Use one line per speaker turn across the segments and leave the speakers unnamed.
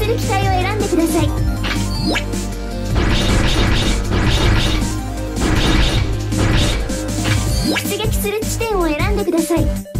する機体を選んでください。出撃する地点を選んでください。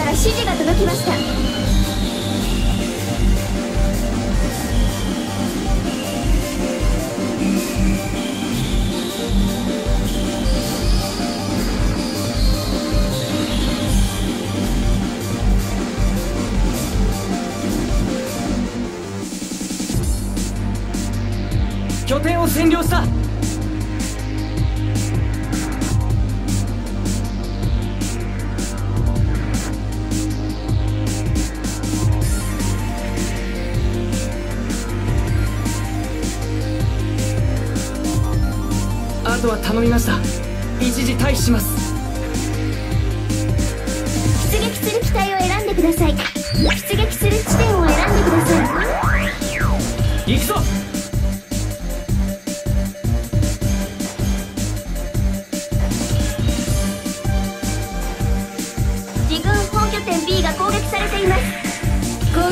から指示が届きました。拠点を占領した。頼みました。一時退避します。
出撃する機体を選んでください。出撃する地点を選んでくださ
い。行くぞ。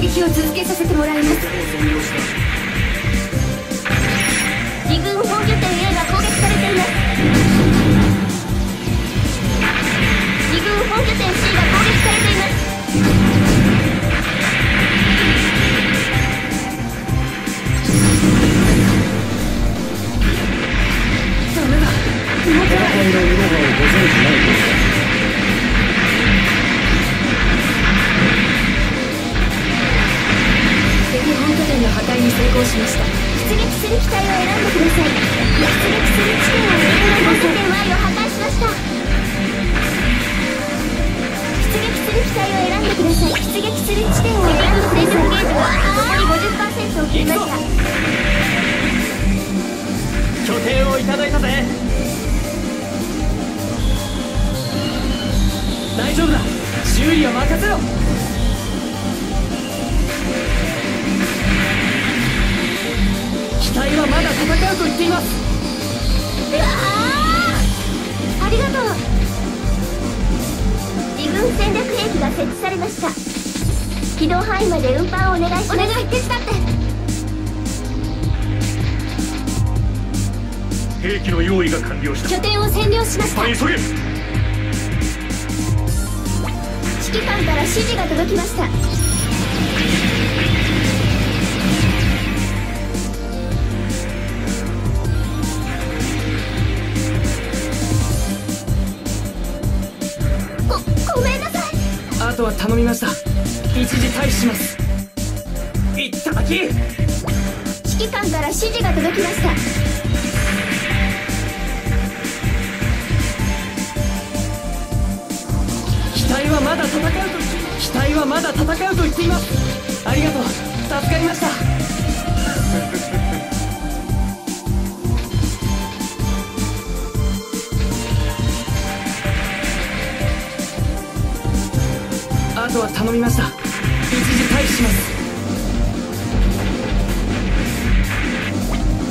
撃を続けさせてもらいます
せろ隊はまだ戦うと言っています。
うわありがとう。自軍戦略兵器が設置されました。軌道範囲まで運搬をお願いします。お願い手伝
って兵器の用意が完了した。
拠点を占領しました
急げ
指示が届きました。
とは頼みました。一時退避します。いっただき。指
揮官から指示が届きました。
機体はまだ戦うと機体はまだ戦うと言っています。ありがとう。助かりました。あとは頼みました。一時退避します。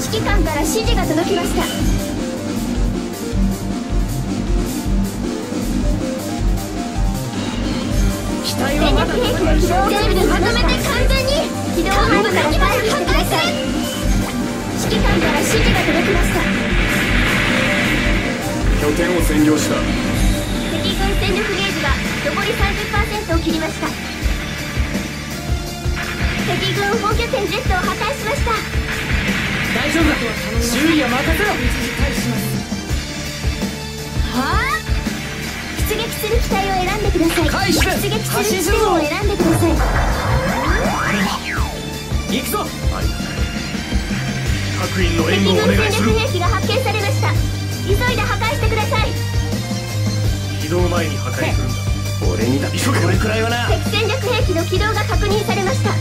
指揮官から指示が届きました。
拠拠点を占領した。
敵軍戦力ゲージが残り30%を切りました。敵軍本拠点 Z を破壊しました。
大丈夫だ周囲は任せろ。
はあ？出撃する機体を選んでください
回避
出撃する地点を選んでください。
行くぞ
各員の援
敵
護をお願いする。
略兵器が発見されました。急いで破壊してください。
起動前に破壊するんだ。
俺にだ。これくらいはな
敵戦略兵器の起動が確認されました。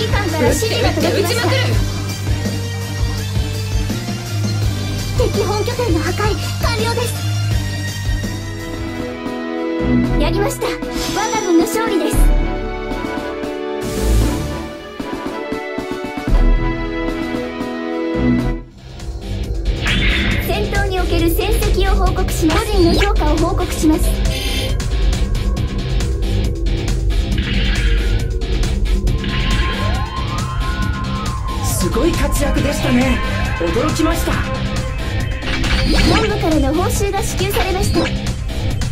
指揮官から指示が届きました。敵本拠点の破壊完了ですやりました。我が軍の勝利です。戦闘における戦績を報告します。個人の評価を報告します。
すごい活躍でしたね。驚きました。
本部からの報酬が支給されました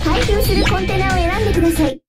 回収するコンテナを選んでください。